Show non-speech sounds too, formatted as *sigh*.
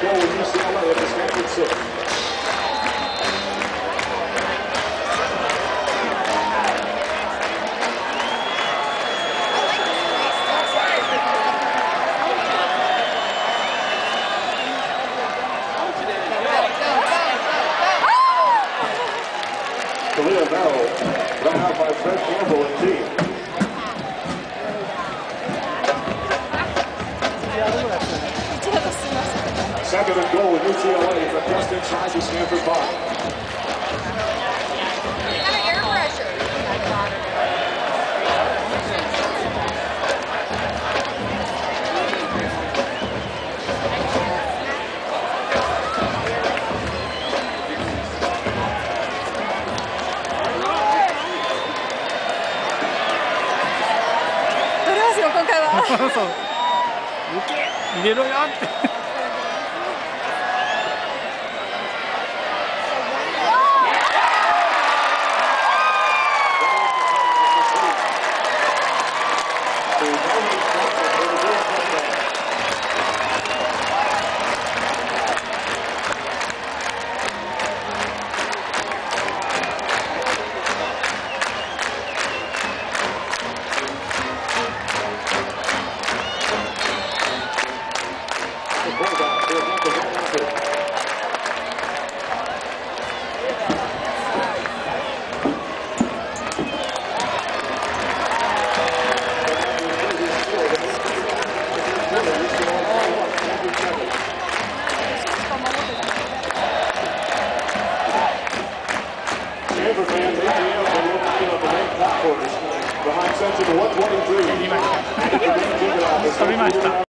goal with UCLA of this game six. Khalil Merrill, run out by Fred Campbell and team. outside the Stanford Park. Kind of air pressure.撮れますよ今回はそうそう行け入れろよって *laughs* *laughs* *laughs* Denver the air for looking at the main platform behind 123.